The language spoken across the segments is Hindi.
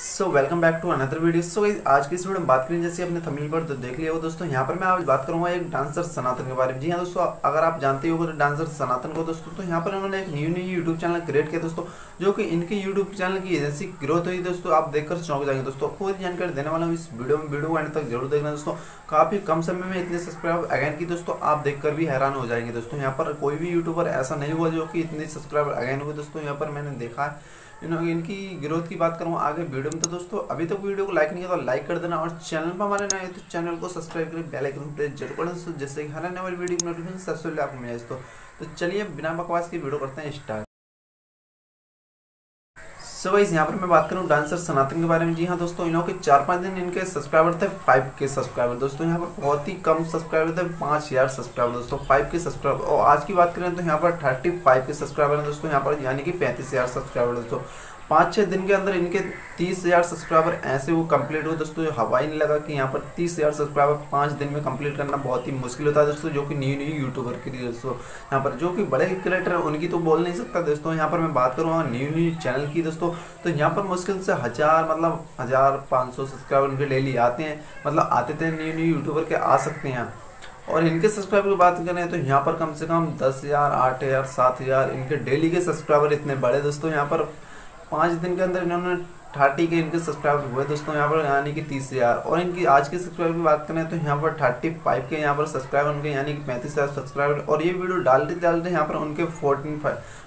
So welcome back to another video so आज की इस वीडियो में बात करें जैसे अपने थंबनेल पर तो देख लिया हो दोस्तों, यहाँ पर मैं आज बात करूँगा एक डांसर सनातन के बारे में। जी हाँ दोस्तों, अगर आप जानते हो डांसर सनातन को दोस्तों तो यहाँ पर उन्होंने एक new new YouTube channel create किया दोस्तों, जो कि इनके यूट्यूब चैनल की एजेंसी ग्रोथ हुई दोस्तों, आप देखकर चौंक जाएँगे दोस्तों। पूरी जानकारी देने वाला हूँ इस वीडियो में। वीडियो एंड तक ज़रूर देखना दोस्तों। काफ़ी कम समय में इतने सब्सक्राइबर अगेन की दोस्तों, आप देखकर भी हैरान हो जाएँगे दोस्तों। यहाँ पर कोई भी यूट्यूबर ऐसा नहीं हुआ जो कि इतने सब्सक्राइबर अगेन हुए दोस्तों। यहाँ पर मैंने देखा है। इनकी ग्रोथ की बात करूँ, आगे वीडियो में तो दोस्तों, अभी तक तो वीडियो को लाइक नहीं किया तो लाइक कर देना और चैनल पर हमारे नए तो चैनल को सब्सक्राइब करें बेल आइकन प्रेस ज़रूर कर दोस्तों कि हर आने वाली वीडियो की नोटिफिकेशन सबसे पहले आपको मिले दोस्तों। तो चलिए, बिना बकवास की वीडियो करते हैं स्टार्ट सो वाइज यहाँ पर मैं बात करूँ डांसर सनातन के बारे में। जी हाँ दोस्तों, इन्हों के चार पाँच दिन इनके सब्सक्राइबर थे फाइव के सब्सक्राइबर दोस्तों, यहाँ पर बहुत ही कम सब्सक्राइबर थे, पाँच हज़ार सब्सक्राइबर दोस्तों फाइव के सब्सक्राइबर और आज की बात करें तो यहाँ पर थर्टी फाइव के सब्सक्राइबर हैं दोस्तों, यहाँ पर यानी कि पैंतीस हज़ार सब्सक्राइबर दोस्तों। पाँच छः दिन के अंदर इनके तीस हज़ार सब्सक्राइबर ऐसे वो कंप्लीट हुए। दोस्तों हवा ही नहीं लगा कि यहाँ पर तीस हज़ार सब्सक्राइबर पाँच दिन में कंप्लीट करना बहुत ही मुश्किल होता है दोस्तों, जो कि न्यू न्यू यूट्यूबर के लिए दोस्तों। यहाँ पर जो कि बड़े क्रिएटर हैं, उनकी तो बोल नहीं सकता दोस्तों। यहाँ पर मैं बात करूँगा न्यू न्यू चैनल की दोस्तों तो यहाँ पर मुश्किल से हज़ार मतलब हज़ार पाँच सौ सब्सक्राइबर उनके डेली आते हैं। मतलब आते थे न्यू न्यू यूट्यूबर के आ सकते हैं। और इनके सब्सक्राइबर की बात करें तो यहाँ पर कम से कम दस हज़ार, आठ हज़ार, सात हज़ार इनके डेली के सब्सक्राइबर इतने बड़े दोस्तों। यहाँ पर पाँच दिन के अंदर इन्होंने थर्टी के इनके सब्सक्राइबर हुए दोस्तों यहाँ पर यानी कि तीस हज़ार और इनकी आज के सब्सक्राइबर की बात करें तो यहाँ पर थर्टी फाइव के यहाँ पर सब्सक्राइबर उनके यानी कि पैंतीस हज़ार सब्सक्राइबर और ये वीडियो डालते डालते यहाँ पर उनके फोर्टीन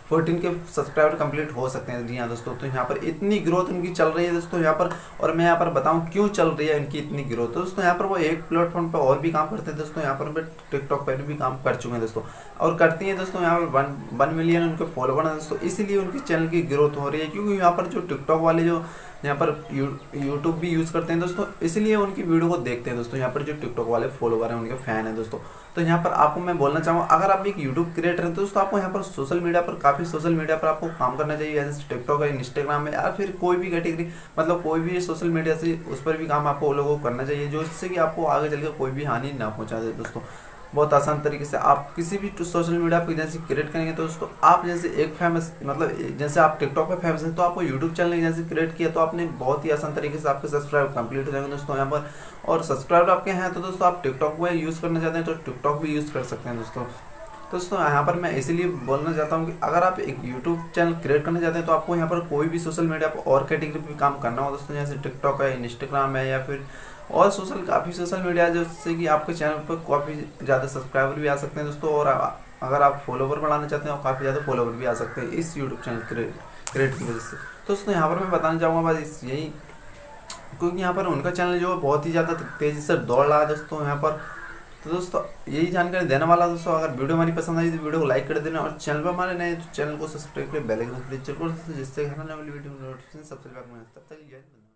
फोर्टीन के सब्सक्राइबर कंप्लीट हो सकते हैं जी हाँ दोस्तों तो यहाँ पर इतनी ग्रोथ उनकी चल रही है दोस्तों यहाँ पर और मैं यहाँ पर बताऊँ क्यों चल रही है इनकी इतनी ग्रोथ तो दोस्तों यहाँ पर वो एक प्लेटफॉर्म पर और भी काम करते हैं दोस्तों यहाँ पर टिकटॉक पर भी काम कर चुके हैं दोस्तों और करती हैं दोस्तों यहाँ पर वन वन मिलियन उनके फॉलोवर हैं दोस्तों इसीलिए उनकी चैनल की ग्रोथ हो रही है क्योंकि यहाँ पर जो टिकटॉक वाले जो यहाँ पर यूट्यूब भी यूज़ करते हैं दोस्तों, इसलिए उनकी वीडियो को देखते हैं दोस्तों। यहाँ पर जो टिकटॉक वाले फॉलोवर हैं, उनके फ़ैन हैं दोस्तों। तो यहाँ पर आपको मैं बोलना चाहूँगा, अगर आप एक यूट्यूब क्रिएटर हैं, दोस्तों, आपको यहाँ पर सोशल मीडिया पर, काफ़ी सोशल मीडिया पर आपको काम करना चाहिए, जैसे टिकटॉक है इंस्टाग्राम है, या फिर कोई भी कैटेगरी मतलब कोई भी सोशल मीडिया से उस पर भी काम आपको लोगों को करना चाहिए, जो इससे कि आपको आगे चलकर कोई भी हानि ना पहुँचा दे दोस्तों। बहुत आसान तरीके से आप किसी भी सोशल मीडिया पर एजेंसी क्रिएट करेंगे तो उसको आप जैसे एक फ़ेमस मतलब जैसे आप टिकटॉक पर फ़ेमस हैं तो आपको यूट्यूब चैनल जैसे क्रिएट किया तो आपने बहुत ही आसान तरीके से आपके सब्सक्राइब कंप्लीट हो जाएँगे दोस्तों यहाँ पर। और सब्सक्राइबर आपके हैं तो दोस्तों आप टिकटॉक में यूज़ करना चाहते हैं तो टिकटॉक भी यूज़ कर सकते हैं दोस्तों। दोस्तों, यहाँ पर मैं इसीलिए बोलना चाहता हूँ कि अगर आप एक यूट्यूब चैनल क्रिएट करना चाहते हैं तो आपको यहाँ पर कोई भी सोशल मीडिया पर और कैटेगरी पर काम करना हो दोस्तों, जैसे टिकटॉक है इंस्टाग्राम है, या फिर और सोशल काफ़ी सोशल मीडिया जिससे कि आपके चैनल पर काफ़ी ज़्यादा सब्सक्राइबर भी आ सकते हैं दोस्तों, और अगर आप फॉलोवर बढ़ाना चाहते हैं और काफ़ी ज़्यादा फॉलोवर भी आ सकते हैं इस यूट्यूब चैनल क्रिएट की वजह से। तो दोस्तों, यहाँ पर मैं बताना चाहूँगा बस यही, क्योंकि यहाँ पर उनका चैनल जो है बहुत ही ज़्यादा तेज़ी से दौड़ रहा है दोस्तों, यहाँ पर तो दोस्तों, यही जानकारी देने वाला दोस्तों, अगर वीडियो हमारी पसंद आई तो वीडियो को लाइक कर देना और चैनल पर हमारे नए तो चैनल को सब्सक्राइब करें, बेल आइकन क्लिक ज़रूर जिससे हमारे वीडियो नोटिफिकेशन सबसे पहले तब तक